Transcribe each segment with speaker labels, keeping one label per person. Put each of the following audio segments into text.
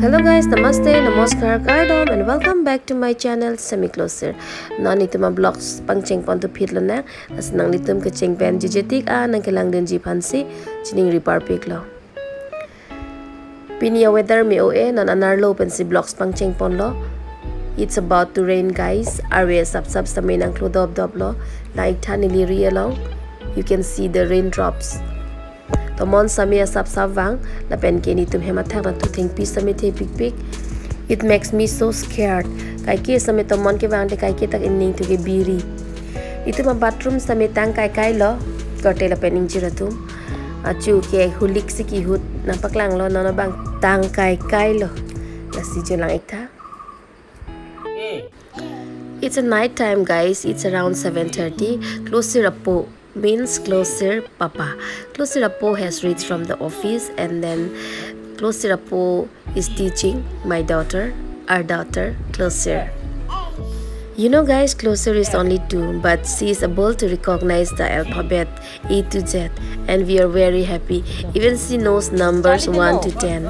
Speaker 1: Hello guys, Namaste, Namaskar, Kardam, and welcome back to my channel, SemiCloser. Closer. Now, I'm blogs pang cheng pon to na. As nang nitum ka cheng pen jijetik a nang kilang din jipan Pinia weather mi oe nan anar lo pen pang cheng pon It's about to rain guys. Are we sub sub sa may nang klo dob dob lo. Na ikta You can see the raindrops तो मन समय सब सब वांग लपेन के नी तुम हेम थे तु थिंग पी समय थे pick pick it makes me so scared काय के समय तो मन के वांग काय के तक इन नी तुगे बीरी इतु म बाथरूम समय तंग काय काय लो कटे लपेन इंच र तुम अचु के हुलिक से की हुत न पकलांग ल न न बांग तांग काय काय लसी जो लाइक था it's a night time guys, it's around 7.30, close to the means closer papa closer apo has reached from the office and then closer apo is teaching my daughter our daughter closer you know guys, Closer is only two, but she is able to recognize the alphabet A to Z and we are very happy. Even she knows numbers 1 to 10.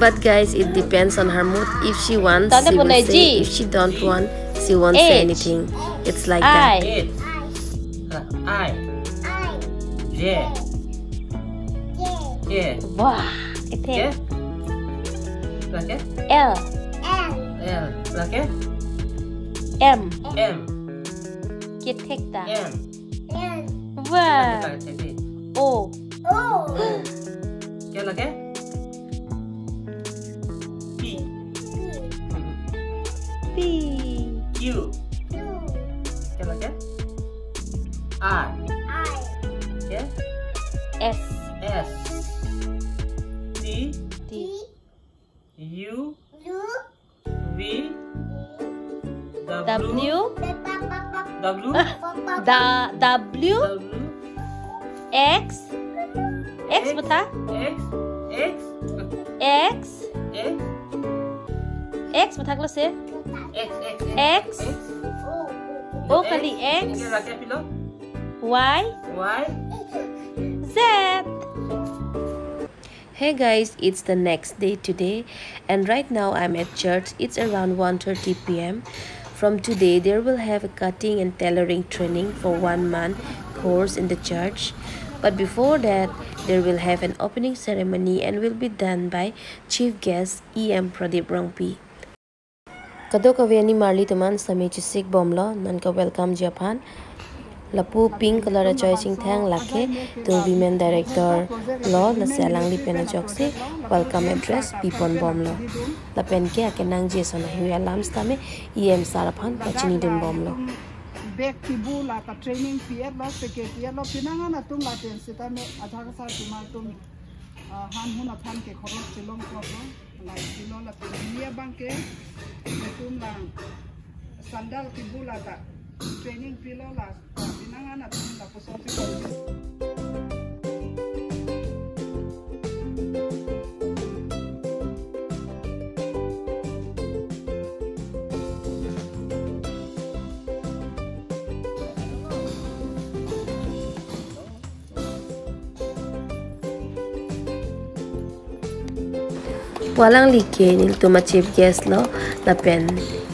Speaker 1: But guys, it depends on her mood. If she wants, she will say. If she don't want, she won't say anything. It's like that.
Speaker 2: 자, I.
Speaker 3: I.
Speaker 2: J. J. 예.
Speaker 4: 와, 이렇게.
Speaker 2: 이렇게.
Speaker 4: L.
Speaker 3: L.
Speaker 2: L. 이렇게.
Speaker 4: M.
Speaker 2: M.
Speaker 4: 기택다.
Speaker 2: M.
Speaker 3: M.
Speaker 4: 와. O.
Speaker 3: O.
Speaker 2: 이렇게. B.
Speaker 4: B.
Speaker 2: U. U V W W
Speaker 4: da W X X X X X X X X X X X
Speaker 2: O X,
Speaker 4: X Y
Speaker 2: Y
Speaker 4: Z
Speaker 1: hey guys it's the next day today and right now i'm at church it's around 1:30 p.m from today there will have a cutting and tailoring training for one month course in the church but before that there will have an opening ceremony and will be done by chief guest em pradeep rangpi kado kavyani marli taman same chisik bomlo nanka welcome japan lapu pink color choice sing thang lakhe
Speaker 5: tung women director lo la salang li pena chok welcome address pipon bom lo
Speaker 1: la pen ke akenang je sona hi alam sta me em sarapan pachini dum bom lo
Speaker 5: bek tibu la ta training pier la secretary lo pinanga na tung la pen ta me adhar sa timar tung ah, han hun aphan ke khorot chilong problem la chilo la pen bang ke tung lang sandal tibu la ta training pila last uh, binangan at tapos sa
Speaker 1: वालांग लिखे नील तुम चिप गेस lo na pen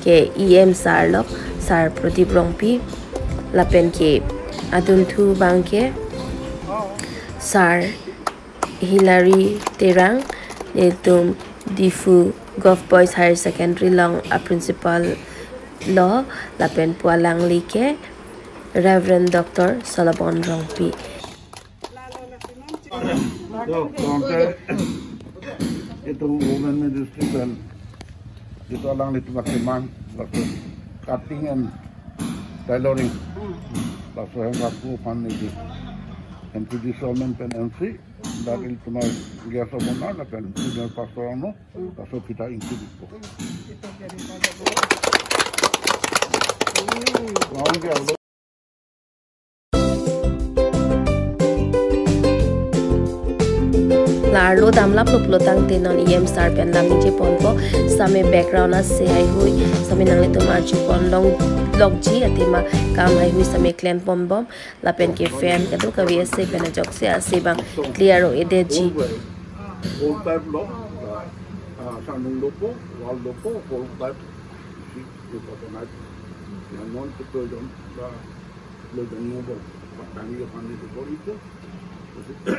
Speaker 1: ke EM सार लोग sar pradeep rongpi lapen ki adul thu bangke sar hilary terang etum difu gov boys higher secondary long a principal law lapen pualang like reverend doctor salabon rongpi
Speaker 6: itu woman ministry dan itu alang itu maksimal waktu cutting and tailoring. Mm. That's why I'm asking for funding. And to this woman, pen MC, that will to my guest of honor, that can be the pastor. No, that's what Peter included. Thank you.
Speaker 1: लारलो दामला पुपलो तंग तेनन एम सार पेंदा मिजे पोंपो समे बैकग्राउंड आ से आई हुई समे नाले तो मार्च कोन लोंग लोग जी अतिमा काम आई हुई समे क्लैम बम बम लापेन के फैन के तो कवि से पेन जक से आसे बा क्लियर हो एदे जी
Speaker 6: ओल्ड टाइप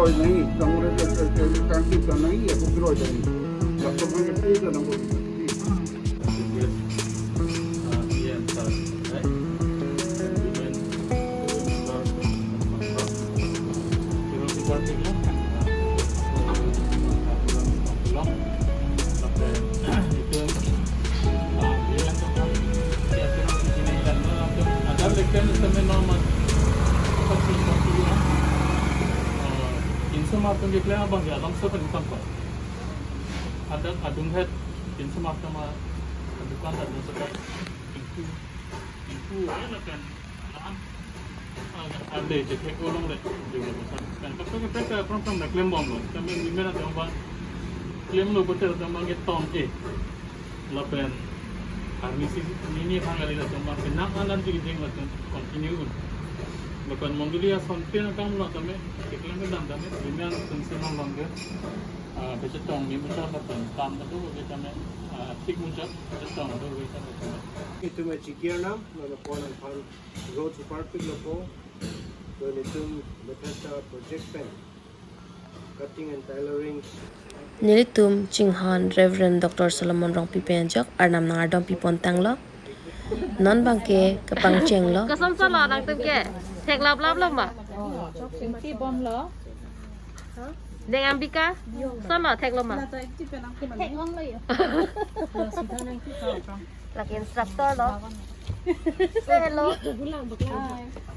Speaker 6: ಕುದುರೋಯ್ ನೈ ಕಾಂಗ್ರೆಸ್ ಕಾಂಗ್ರೆಸ್ ನೈ ಕುದುರೋಯ್ ನೈ ಡಾಕ್ಟರ್ ಮಂಗಟ್ಟ ಈಗ ನಮ್ಮ
Speaker 7: Temos também normas semacam diklaim abang ya, langsung sepan Ada adung head, jin semacam apa? ada yang sepan. Itu, itu. Ada je, kek orang le, dia buat pasal. Kan, kita perempuan nak klaim bom lah. Kami mana dia Klaim lo betul dia bang kita tong eh, lapen. Army sih, ini ni panggil dia bang. Kenapa nanti dia ingat continue? bukan mobil ya sampai nak kamu lah kami kita ni dalam kami ini yang penting orang ke baca tong ni macam apa tam tu kita ni tik uh, macam baca tong tu kita
Speaker 8: itu macam kira nam mana pun pun road to park tu lepo dan itu metode project pen cutting and tailoring
Speaker 1: nilitum chinghan reverend dr solomon rong pipenjak arnam nangar dom pipon tangla non bang ke kapang cheng lo
Speaker 9: kasom sa lo nang tum ke thek lap lap lo ma
Speaker 10: ti bom lo
Speaker 9: Deng Ambika, sama tag lo ma.
Speaker 5: Tag lo ya.
Speaker 9: Lagi instructor lo. Hello.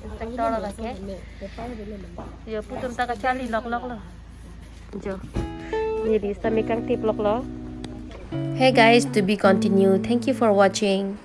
Speaker 9: Instructor lo lagi. Ya putum tak kali lok lok lo. Jo.
Speaker 4: Ini di samikang tip lok lo.
Speaker 1: Hey guys, to be continued. Thank you for watching.